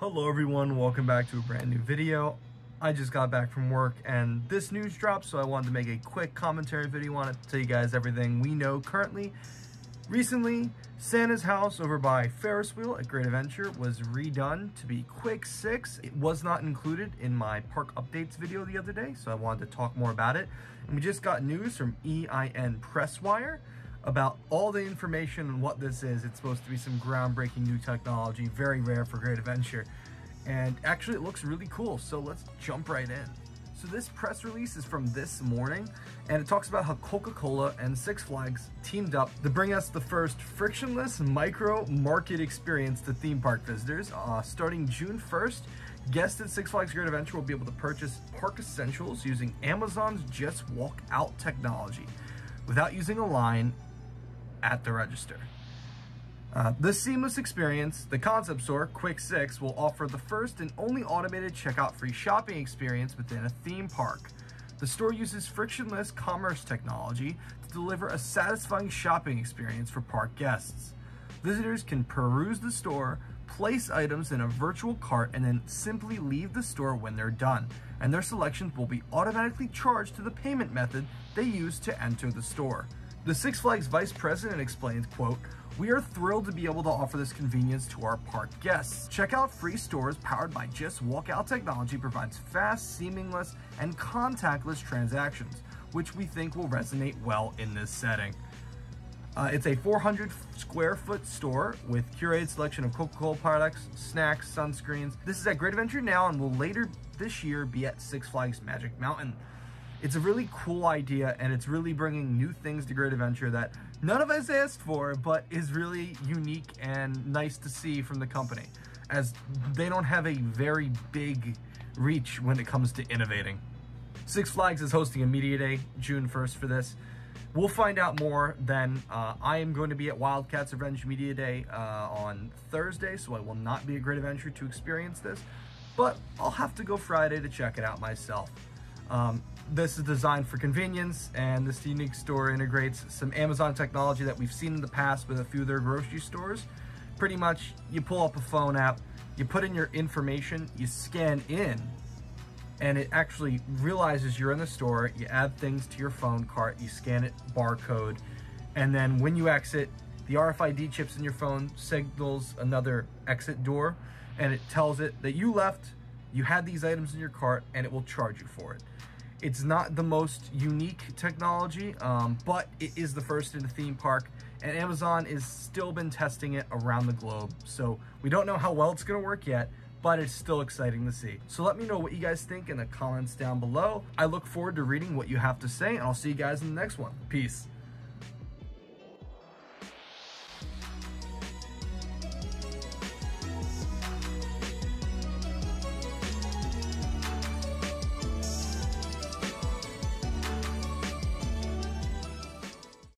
Hello everyone, welcome back to a brand new video. I just got back from work and this news dropped, so I wanted to make a quick commentary video on it to tell you guys everything we know currently. Recently, Santa's house over by Ferris Wheel at Great Adventure was redone to be Quick 6. It was not included in my park updates video the other day, so I wanted to talk more about it. And we just got news from EIN Presswire about all the information on what this is. It's supposed to be some groundbreaking new technology, very rare for Great Adventure. And actually it looks really cool, so let's jump right in. So this press release is from this morning, and it talks about how Coca-Cola and Six Flags teamed up to bring us the first frictionless micro market experience to theme park visitors. Uh, starting June 1st, guests at Six Flags Great Adventure will be able to purchase park essentials using Amazon's Just Walk Out technology without using a line at the register. Uh, this seamless experience, the concept store, Quick 6, will offer the first and only automated checkout free shopping experience within a theme park. The store uses frictionless commerce technology to deliver a satisfying shopping experience for park guests. Visitors can peruse the store, place items in a virtual cart, and then simply leave the store when they're done, and their selections will be automatically charged to the payment method they use to enter the store. The Six Flags Vice President explains, quote, we are thrilled to be able to offer this convenience to our park guests. Check out free stores powered by Just Walkout technology provides fast, seamless, and contactless transactions, which we think will resonate well in this setting. Uh, it's a 400 square foot store with curated selection of Coca-Cola products, snacks, sunscreens. This is at Great Adventure now and will later this year be at Six Flags Magic Mountain. It's a really cool idea and it's really bringing new things to Great Adventure that none of us asked for, but is really unique and nice to see from the company as they don't have a very big reach when it comes to innovating. Six Flags is hosting a media day June 1st for this. We'll find out more then. Uh, I am going to be at Wildcats Revenge Media Day uh, on Thursday, so I will not be a Great Adventure to experience this, but I'll have to go Friday to check it out myself. Um, this is designed for convenience and this unique store integrates some Amazon technology that we've seen in the past with a few of their grocery stores. Pretty much you pull up a phone app, you put in your information, you scan in, and it actually realizes you're in the store, you add things to your phone cart, you scan it, barcode, and then when you exit, the RFID chips in your phone signals another exit door, and it tells it that you left, you had these items in your cart, and it will charge you for it. It's not the most unique technology, um, but it is the first in a theme park, and Amazon has still been testing it around the globe. So we don't know how well it's gonna work yet, but it's still exciting to see. So let me know what you guys think in the comments down below. I look forward to reading what you have to say, and I'll see you guys in the next one. Peace.